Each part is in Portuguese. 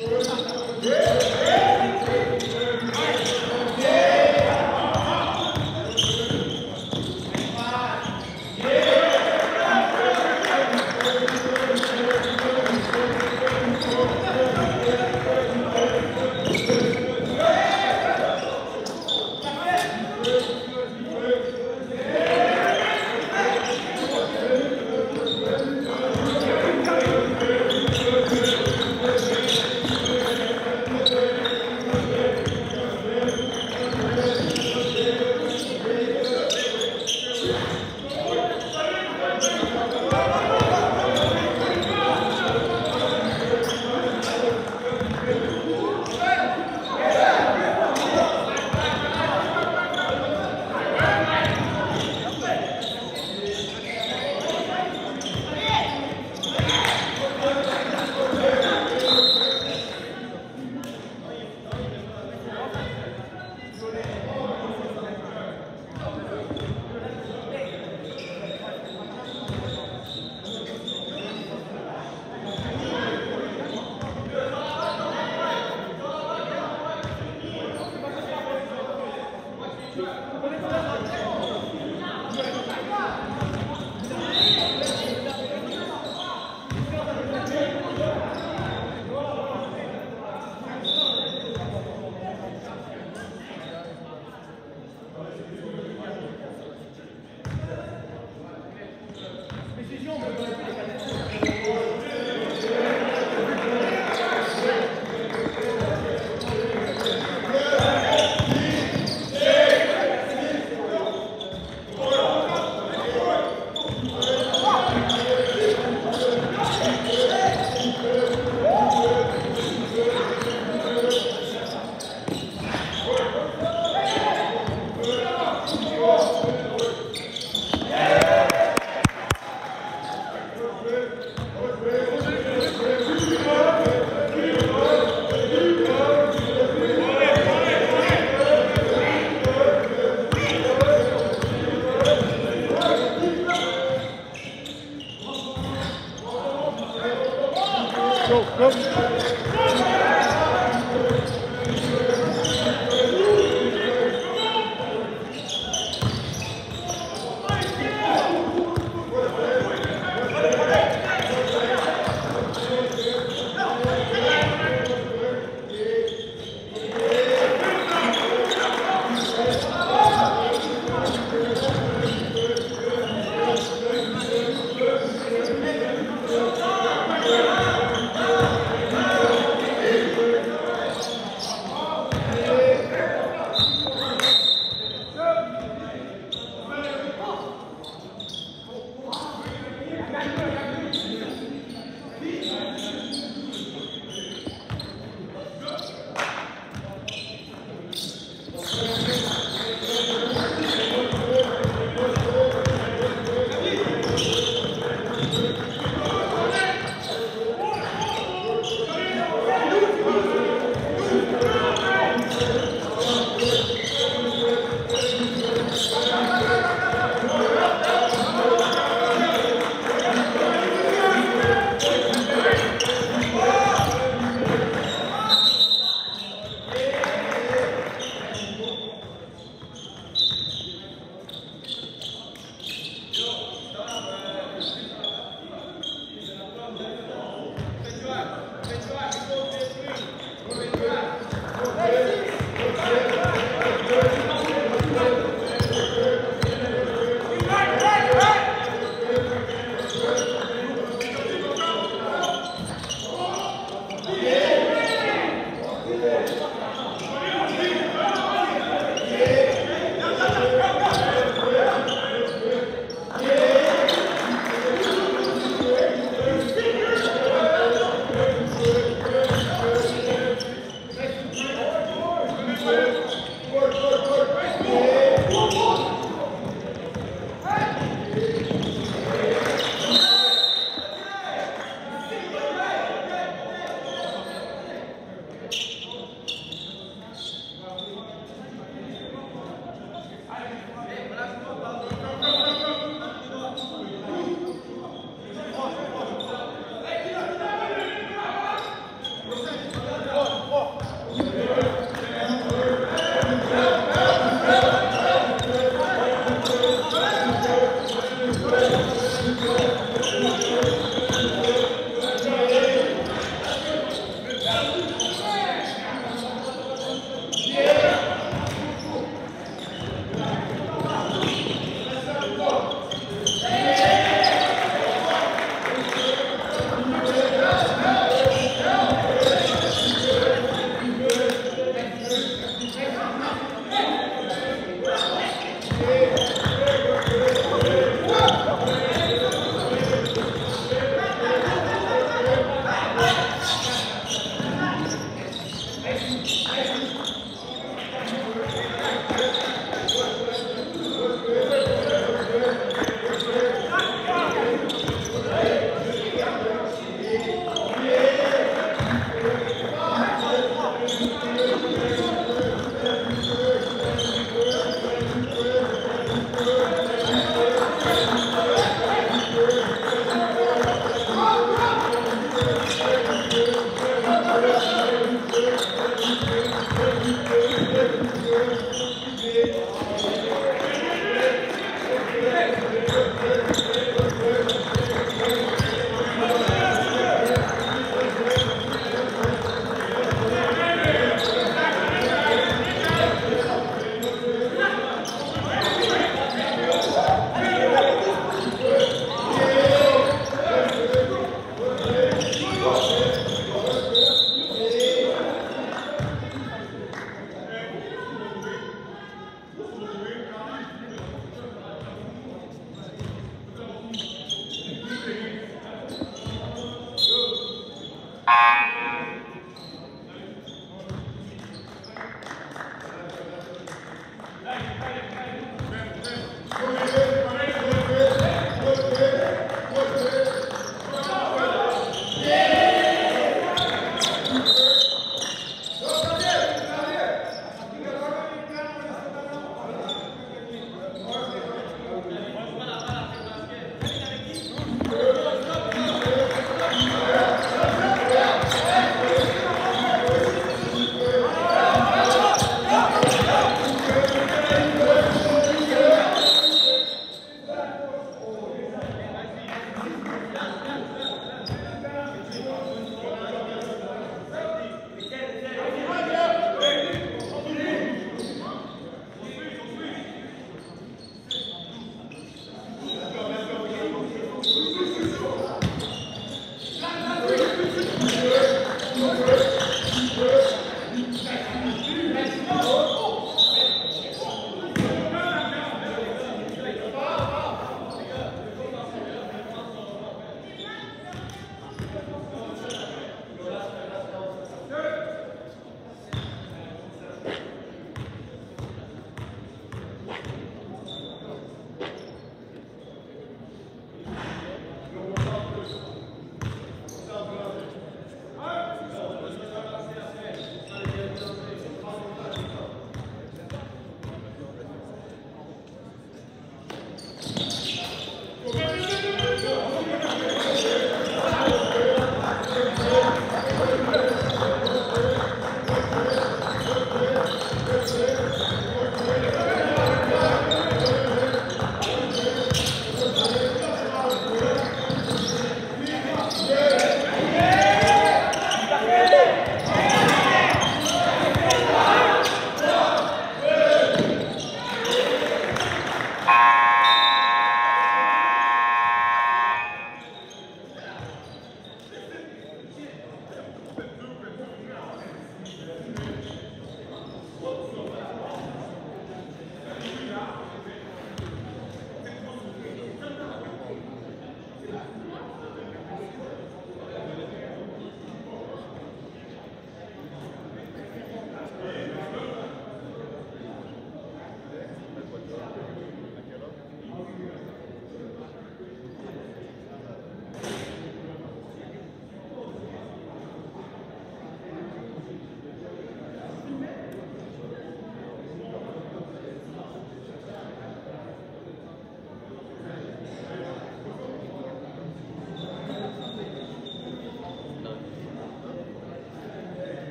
Thank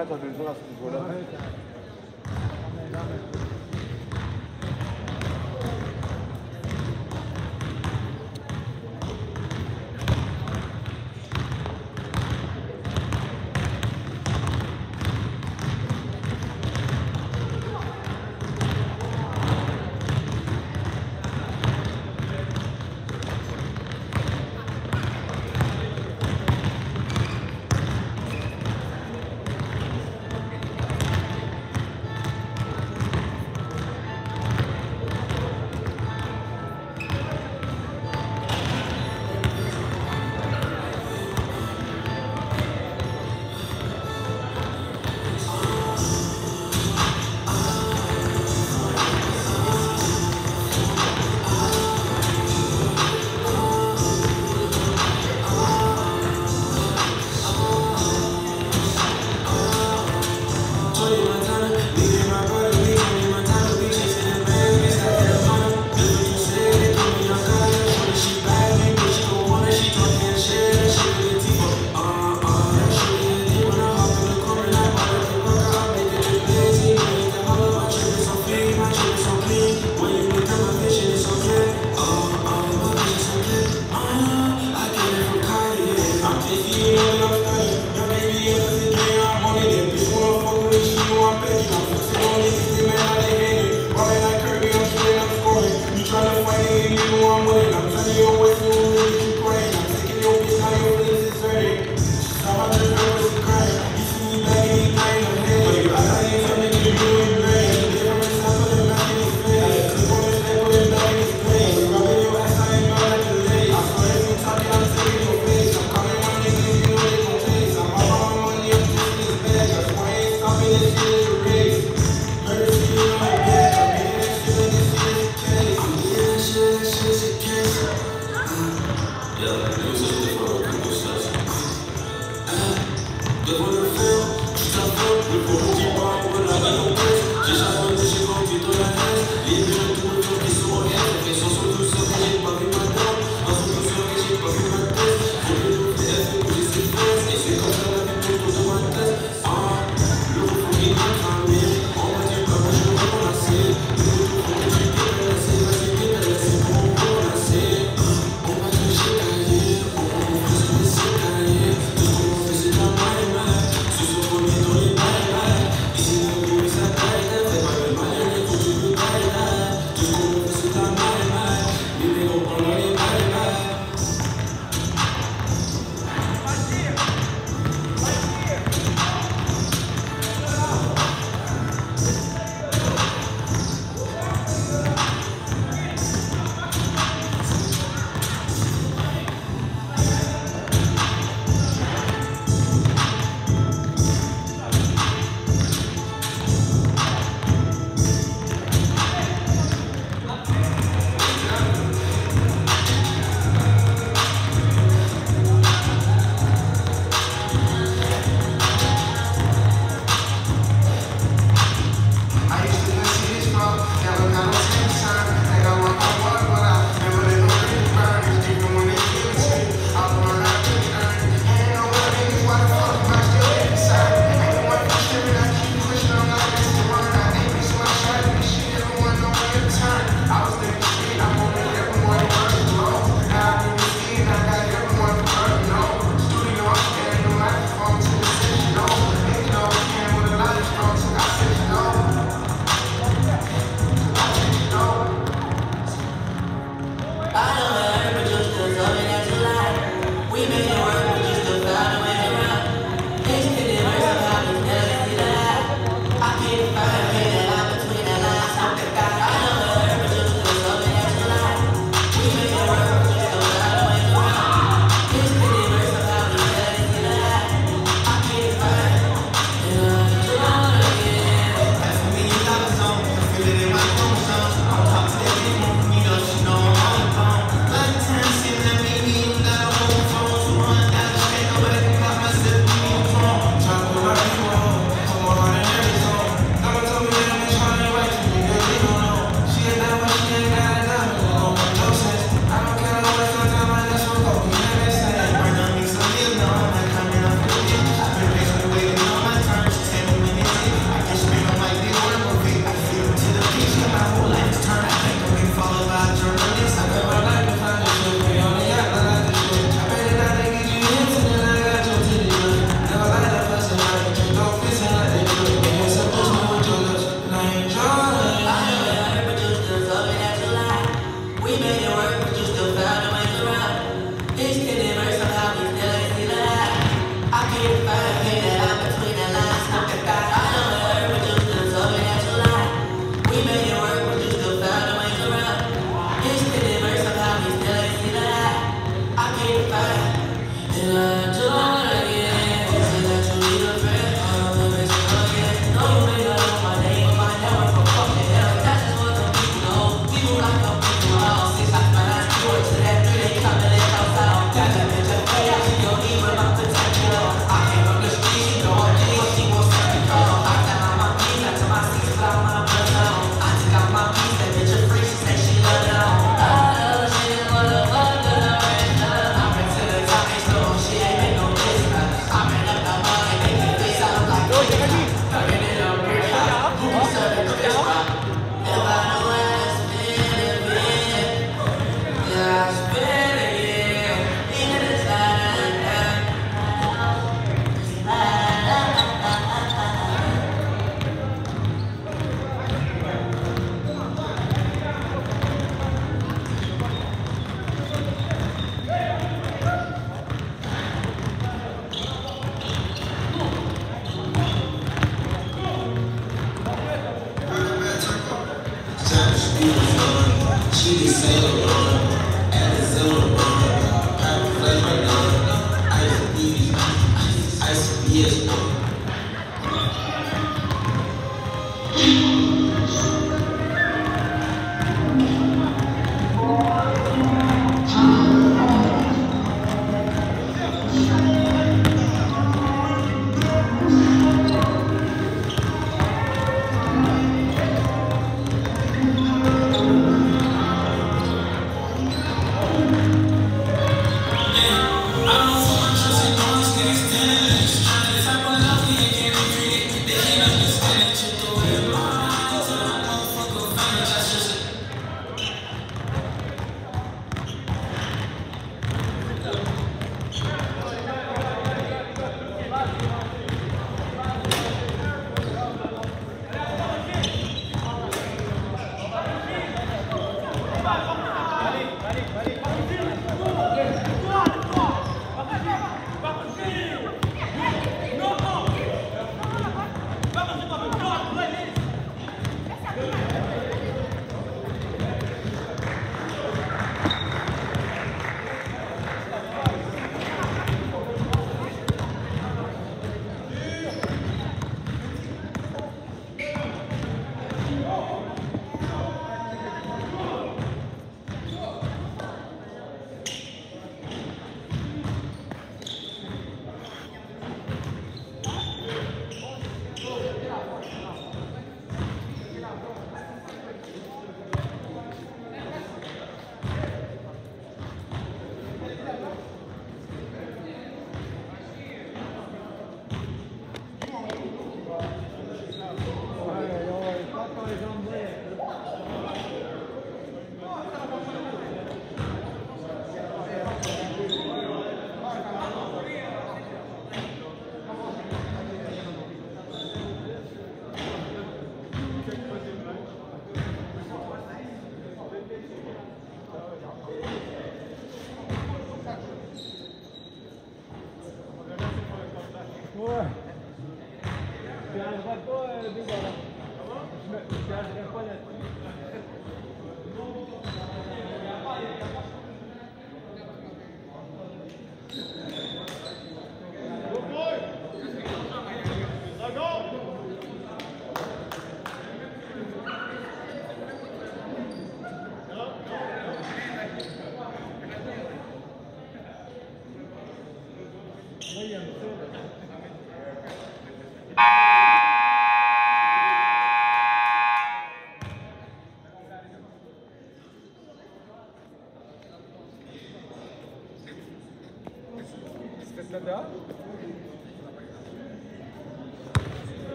metros de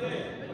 Amen.